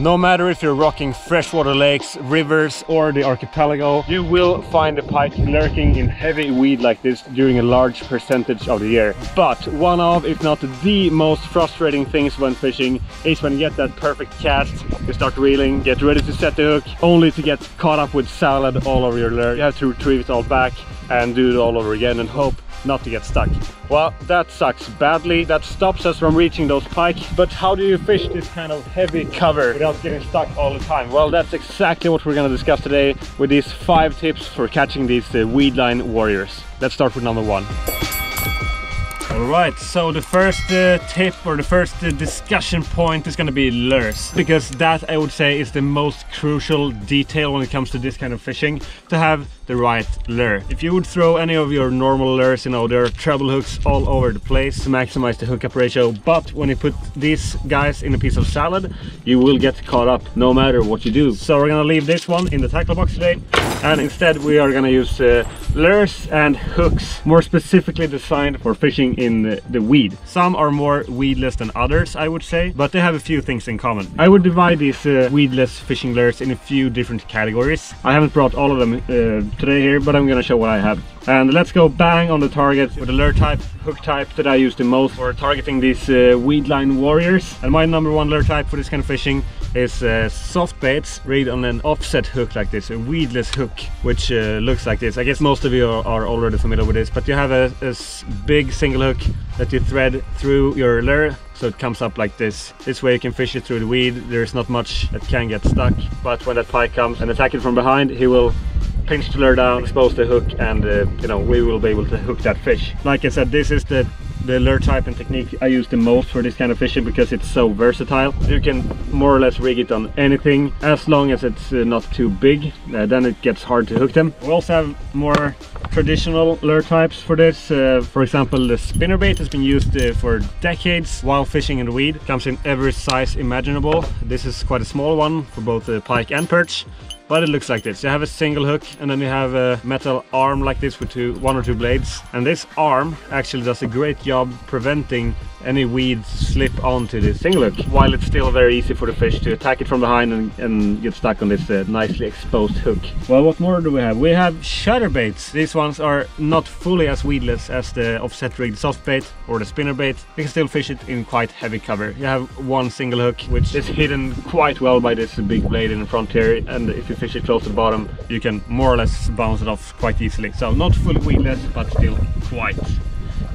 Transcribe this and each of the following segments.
No matter if you're rocking freshwater lakes, rivers or the archipelago, you will find a pike lurking in heavy weed like this during a large percentage of the year. But one of, if not the most frustrating things when fishing is when you get that perfect cast, you start reeling, get ready to set the hook, only to get caught up with salad all over your lure. You have to retrieve it all back and do it all over again and hope not to get stuck. Well, that sucks badly. That stops us from reaching those pike. But how do you fish this kind of heavy cover without getting stuck all the time? Well, that's exactly what we're gonna discuss today with these five tips for catching these uh, weed line warriors. Let's start with number one. Alright, so the first uh, tip or the first uh, discussion point is gonna be lures because that I would say is the most crucial detail when it comes to this kind of fishing to have the right lure. If you would throw any of your normal lures, you know, there are treble hooks all over the place to maximize the hookup ratio, but when you put these guys in a piece of salad, you will get caught up no matter what you do. So we're gonna leave this one in the tackle box today, and instead we are gonna use uh, lures and hooks more specifically designed for fishing in the, the weed. Some are more weedless than others, I would say, but they have a few things in common. I would divide these uh, weedless fishing lures in a few different categories. I haven't brought all of them uh, today here, but I'm gonna show what I have. And let's go bang on the target with the lure type, hook type that I use the most for targeting these uh, weed line warriors. And my number one lure type for this kind of fishing is uh, soft baits rigged on an offset hook like this, a weedless hook, which uh, looks like this. I guess most of you are, are already familiar with this, but you have a, a big single hook that you thread through your lure so it comes up like this. This way you can fish it through the weed. There's not much that can get stuck, but when that pike comes and attack it from behind, he will pinch the lure down, expose the hook, and uh, you know we will be able to hook that fish. Like I said, this is the the lure type and technique I use the most for this kind of fishing because it's so versatile. You can more or less rig it on anything as long as it's uh, not too big. Uh, then it gets hard to hook them. We also have more traditional lure types for this. Uh, for example, the spinnerbait has been used uh, for decades while fishing in the weed. Comes in every size imaginable. This is quite a small one for both the pike and perch but it looks like this. You have a single hook and then you have a metal arm like this with two, one or two blades. And this arm actually does a great job preventing any weeds slip onto the single hook while it's still very easy for the fish to attack it from behind and, and get stuck on this uh, nicely exposed hook. Well, what more do we have? We have chatterbaits. These ones are not fully as weedless as the offset rigged soft bait or the spinner bait. You can still fish it in quite heavy cover. You have one single hook which is hidden quite well by this big blade in the front here and if you fish it close to the bottom you can more or less bounce it off quite easily. So not fully weedless but still quite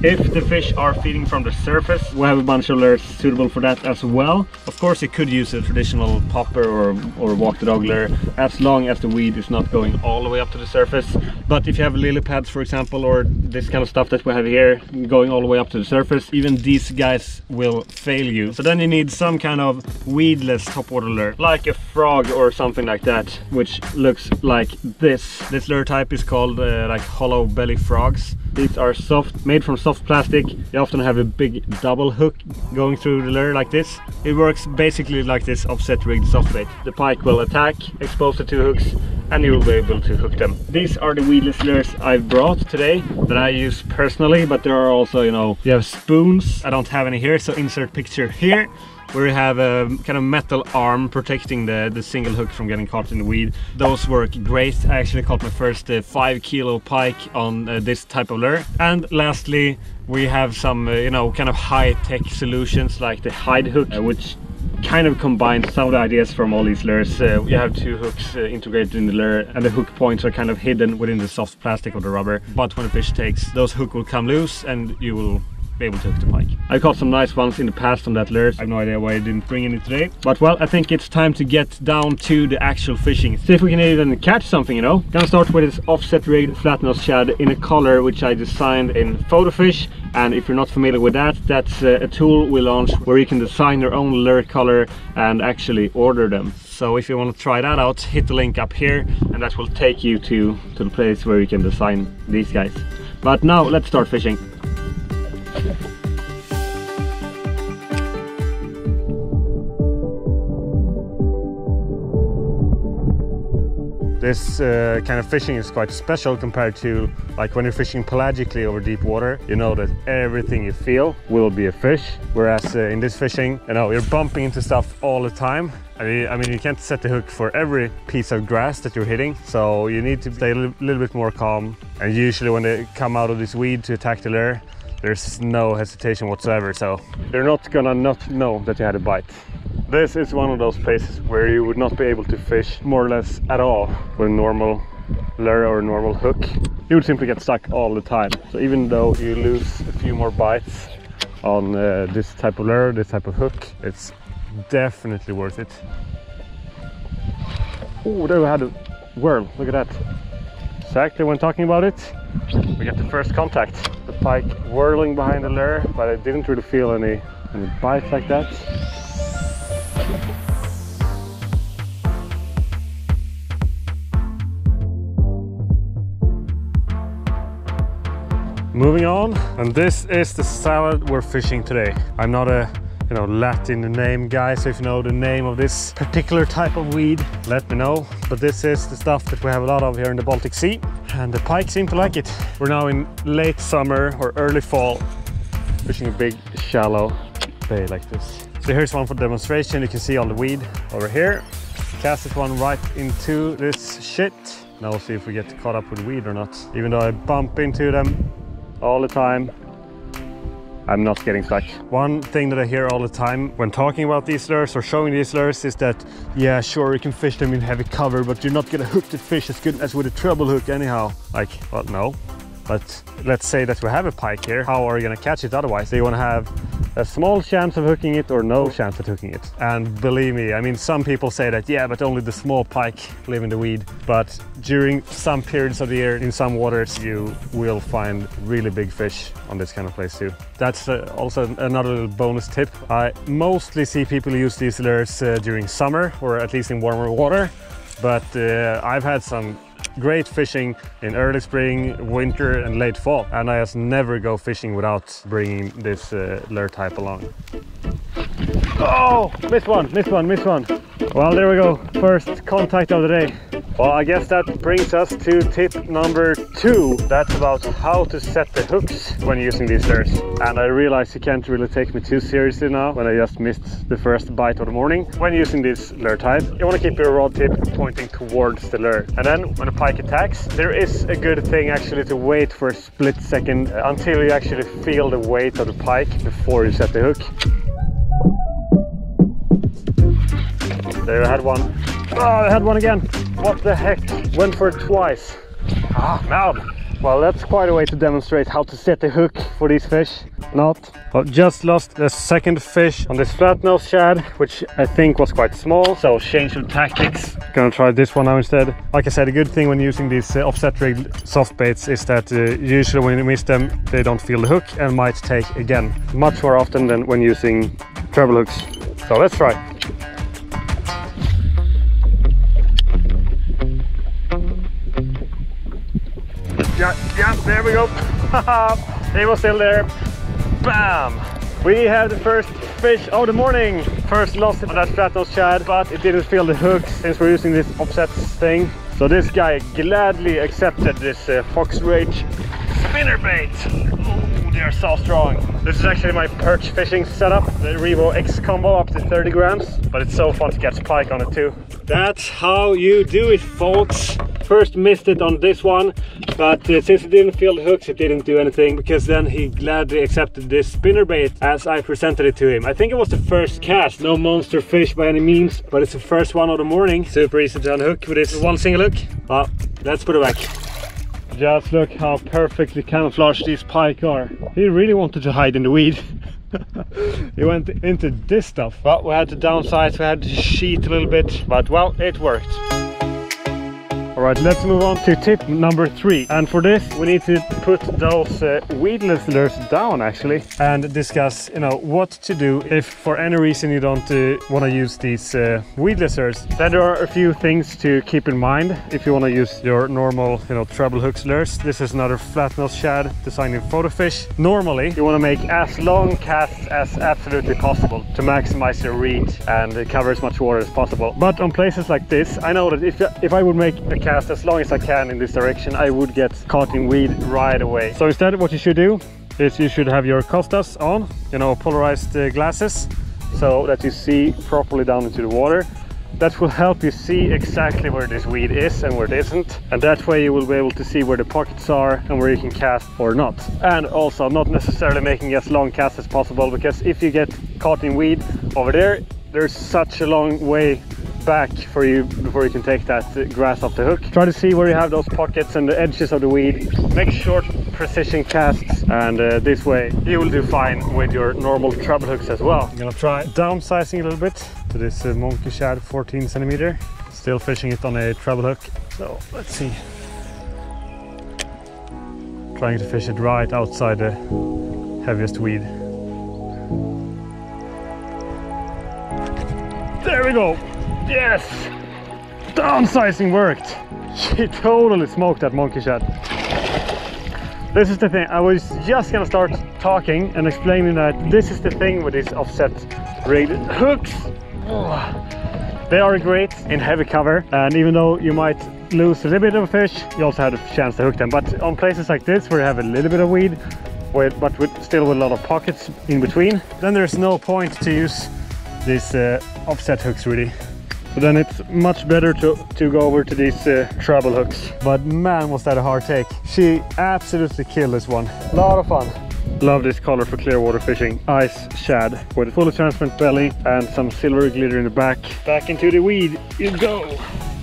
if the fish are feeding from the surface, we have a bunch of lures suitable for that as well. Of course, you could use a traditional popper or, or walk the dog lure as long as the weed is not going all the way up to the surface. But if you have lily pads, for example, or this kind of stuff that we have here going all the way up to the surface, even these guys will fail you. So then you need some kind of weedless topwater lure, like a frog or something like that, which looks like this. This lure type is called uh, like hollow belly frogs. These are soft, made from soft plastic. They often have a big double hook going through the lure like this. It works basically like this offset rigged soft bait. The pike will attack, expose the two hooks, and you will be able to hook them. These are the weedless lures I've brought today that I use personally, but there are also, you know, you have spoons. I don't have any here, so insert picture here where you have a kind of metal arm protecting the, the single hook from getting caught in the weed. Those work great. I actually caught my first uh, 5 kilo pike on uh, this type of lure. And lastly, we have some, uh, you know, kind of high-tech solutions like the hide hook, uh, which kind of combines some of the ideas from all these lures. Uh, you have two hooks uh, integrated in the lure and the hook points are kind of hidden within the soft plastic of the rubber. But when a fish takes, those hook will come loose and you will be able to hook the pike. I caught some nice ones in the past on that lure. I have no idea why I didn't bring any today. But well, I think it's time to get down to the actual fishing. See if we can even catch something, you know. Gonna start with this offset rigged flat nose shad in a color which I designed in Photofish. And if you're not familiar with that, that's uh, a tool we launched where you can design your own lure color and actually order them. So if you want to try that out, hit the link up here and that will take you to, to the place where you can design these guys. But now let's start fishing. This uh, kind of fishing is quite special compared to like when you're fishing pelagically over deep water. You know that everything you feel will be a fish. Whereas uh, in this fishing, you know, you're bumping into stuff all the time. I mean, I mean, you can't set the hook for every piece of grass that you're hitting. So you need to stay a little bit more calm. And usually when they come out of this weed to attack the lure, there's no hesitation whatsoever. So they're not gonna not know that you had a bite. This is one of those places where you would not be able to fish more or less at all with a normal lure or a normal hook. You would simply get stuck all the time. So even though you lose a few more bites on uh, this type of lure, this type of hook, it's definitely worth it. Oh, there we had a whirl. Look at that. Exactly when talking about it, we get the first contact. Pike whirling behind the lure, but I didn't really feel any, any bite like that. Moving on, and this is the salad we're fishing today. I'm not a you know Latin name guy, so if you know the name of this particular type of weed, let me know. But this is the stuff that we have a lot of here in the Baltic Sea, and the pike seem to like it. We're now in late summer or early fall, fishing a big shallow bay like this. So here's one for demonstration. You can see all the weed over here. Cast this one right into this shit. Now we'll see if we get caught up with weed or not. Even though I bump into them all the time. I'm not getting stuck. One thing that I hear all the time when talking about these lures or showing these lures is that, yeah, sure, you can fish them in heavy cover, but you're not gonna hook the fish as good as with a treble hook anyhow. Like, well, no. But let's say that we have a pike here. How are you gonna catch it otherwise? Do you wanna have a small chance of hooking it or no chance of hooking it. And believe me, I mean, some people say that, yeah, but only the small pike live in the weed. But during some periods of the year, in some waters, you will find really big fish on this kind of place too. That's uh, also another little bonus tip. I mostly see people use these lures uh, during summer or at least in warmer water. But uh, I've had some great fishing in early spring, winter and late fall. And I just never go fishing without bringing this uh, lure type along. Oh, missed one, missed one, missed one. Well, there we go. First contact of the day. Well, I guess that brings us to tip number two. That's about how to set the hooks when using these lures. And I realize you can't really take me too seriously now when I just missed the first bite of the morning. When using this lure type, you want to keep your rod tip pointing towards the lure. And then when a pike attacks, there is a good thing actually to wait for a split second uh, until you actually feel the weight of the pike before you set the hook. There I had one. Oh, I had one again. What the heck? Went for it twice. Ah, now. Well, that's quite a way to demonstrate how to set the hook for these fish. Not. I just lost the second fish on this flat-nosed shad, which I think was quite small. So change of tactics. Gonna try this one now instead. Like I said, a good thing when using these uh, offset rigged soft baits is that uh, usually when you miss them, they don't feel the hook and might take again much more often than when using treble hooks. So let's try. There we go. he was still there. Bam! We have the first fish of the morning. First lost on that shad, but it didn't feel the hook since we're using this offset thing. So this guy gladly accepted this uh, Fox Rage spinner bait. Oh, they are so strong. This is actually my perch fishing setup, the Revo X combo up to 30 grams, but it's so fun to catch pike on it too. That's how you do it, folks. First missed it on this one, but uh, since it didn't feel the hooks, it didn't do anything because then he gladly accepted this spinner bait as I presented it to him. I think it was the first cast, no monster fish by any means, but it's the first one of the morning. Super easy to unhook with this one single hook. Well, let's put it back. Just look how perfectly camouflaged these pike are. He really wanted to hide in the weed. he went into this stuff. Well, we had to downsize, we had to sheet a little bit, but well, it worked. Right, let's move on to tip number three. And for this, we need to put those uh, weedless lures down actually and discuss, you know, what to do if for any reason you don't uh, want to use these uh, weedless lures. Then there are a few things to keep in mind if you want to use your normal, you know, treble hooks lures. This is another flat nose shad designed in photo fish. Normally, you want to make as long casts as absolutely possible to maximize your reach and cover as much water as possible. But on places like this, I know that if, if I would make a cast as long as I can in this direction, I would get caught in weed right away. So instead, what you should do is you should have your Costas on, you know, polarized uh, glasses, so that you see properly down into the water. That will help you see exactly where this weed is and where it isn't. And that way you will be able to see where the pockets are and where you can cast or not. And also not necessarily making as long cast as possible because if you get caught in weed over there, there's such a long way back for you before you can take that grass off the hook. Try to see where you have those pockets and the edges of the weed. Make short precision casts and uh, this way you will do fine with your normal treble hooks as well. I'm gonna try downsizing a little bit to this uh, monkey shad 14 centimeter. Still fishing it on a treble hook. So let's see. Trying to fish it right outside the heaviest weed. There we go. Yes! Downsizing worked. She totally smoked that monkey shad. This is the thing, I was just gonna start talking and explaining that this is the thing with these offset rigged hooks. They are great in heavy cover and even though you might lose a little bit of a fish, you also have a chance to hook them. But on places like this where you have a little bit of weed, with, but with, still with a lot of pockets in between, then there's no point to use these uh, offset hooks really. So then it's much better to, to go over to these uh, treble hooks. But man, was that a hard take. She absolutely killed this one. A lot of fun. Love this color for clear water fishing. Ice shad with a fully transparent belly and some silver glitter in the back. Back into the weed you go.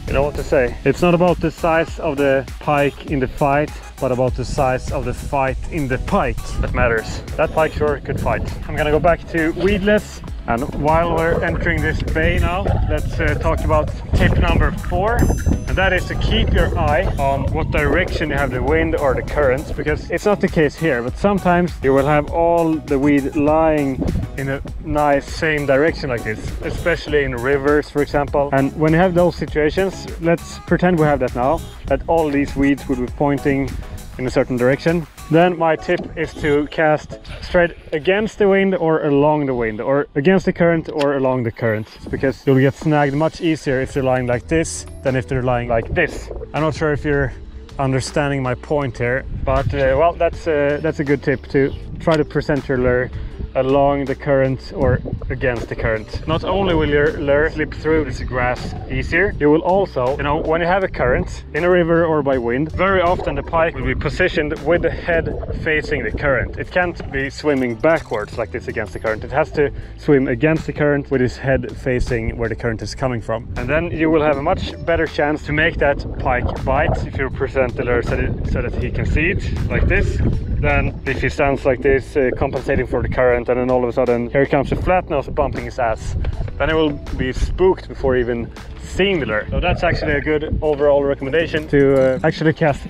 You know what to say. It's not about the size of the pike in the fight, but about the size of the fight in the pike that matters. That pike sure could fight. I'm gonna go back to weedless and while we're entering this bay now, let's uh, talk about tip number four. And that is to keep your eye on what direction you have the wind or the currents, because it's not the case here, but sometimes you will have all the weed lying in a nice same direction like this, especially in rivers, for example. And when you have those situations, let's pretend we have that now, that all these weeds would be pointing in a certain direction. Then my tip is to cast straight against the wind or along the wind or against the current or along the current because you'll get snagged much easier if they're lying like this than if they're lying like this. I'm not sure if you're understanding my point here, but uh, well, that's, uh, that's a good tip to try to present your lure along the current or against the current. Not only will your lure slip through this grass easier, you will also, you know, when you have a current in a river or by wind, very often the pike will be positioned with the head facing the current. It can't be swimming backwards like this against the current. It has to swim against the current with its head facing where the current is coming from. And then you will have a much better chance to make that pike bite if you present the lure so that, so that he can see it like this then if he stands like this uh, compensating for the current and then all of a sudden here comes a flat nose bumping his ass. Then it will be spooked before even seeing the lure. So that's actually a good overall recommendation to uh, actually cast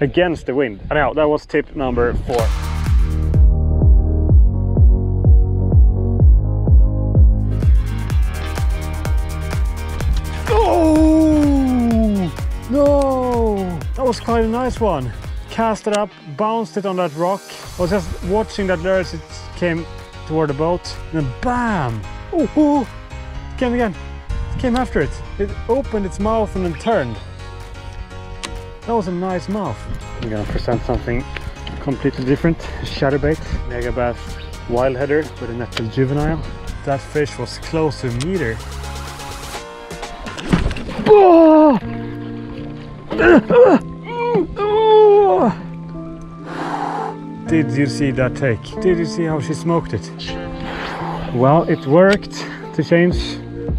against the wind. Anyhow that was tip number four. Oh no! That was quite a nice one. Cast it up, bounced it on that rock. I was just watching that lure as it came toward the boat. And then bam! Oh, oh, came again. Came after it. It opened its mouth and then turned. That was a nice mouth. I'm gonna present something completely different. Chatterbait, Megabass wild header with a natural juvenile. That fish was close to a meter. Oh! Did you see that take? Did you see how she smoked it? Well, it worked to change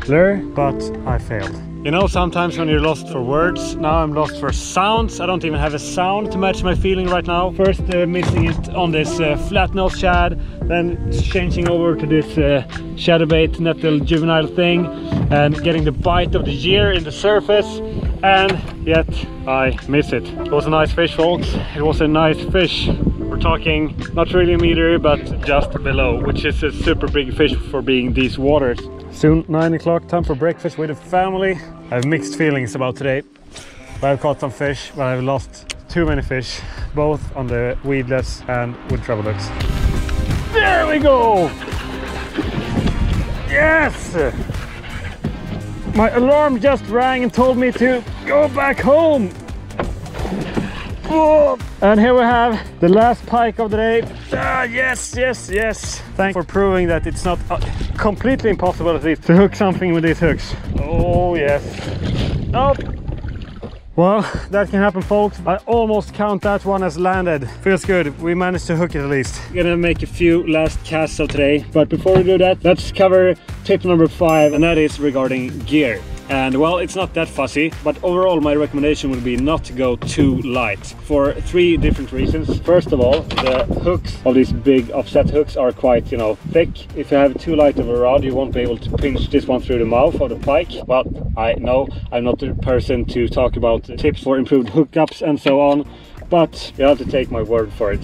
lure, but I failed. You know, sometimes when you're lost for words, now I'm lost for sounds. I don't even have a sound to match my feeling right now. First uh, missing it on this uh, flat nose shad, then changing over to this uh, chatterbait nettle juvenile thing and getting the bite of the year in the surface and yet I miss it. It was a nice fish folks, it was a nice fish. Talking not really a meter but just below, which is a super big fish for being these waters. Soon 9 o'clock, time for breakfast with the family. I have mixed feelings about today. But I've caught some fish, but I've lost too many fish, both on the weedless and with treble hooks. There we go! Yes! My alarm just rang and told me to go back home. Oh. And here we have the last pike of the day. Ah, yes, yes, yes. Thanks for proving that it's not uh, completely impossible at least to hook something with these hooks. Oh, yes. Nope. Well, that can happen folks. I almost count that one as landed. Feels good. We managed to hook it at least. Gonna make a few last casts of today. But before we do that, let's cover tip number five and that is regarding gear. And well, it's not that fussy, but overall my recommendation would be not to go too light for three different reasons. First of all, the hooks of these big offset hooks are quite, you know, thick. If you have too light of a rod, you won't be able to pinch this one through the mouth of the pike. Well, I know I'm not the person to talk about tips for improved hookups and so on but you have to take my word for it.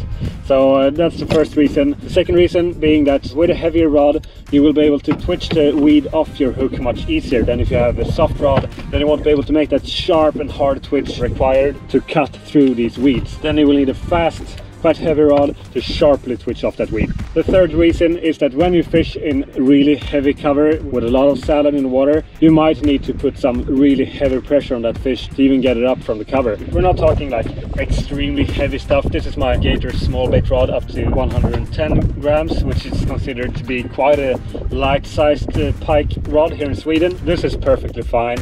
So uh, that's the first reason. The second reason being that with a heavier rod, you will be able to twitch the weed off your hook much easier than if you have a soft rod, then you won't be able to make that sharp and hard twitch required to cut through these weeds. Then you will need a fast quite heavy rod to sharply twitch off that weed. The third reason is that when you fish in really heavy cover with a lot of salmon in the water, you might need to put some really heavy pressure on that fish to even get it up from the cover. We're not talking like extremely heavy stuff. This is my Gator small bait rod up to 110 grams, which is considered to be quite a light sized uh, pike rod here in Sweden. This is perfectly fine.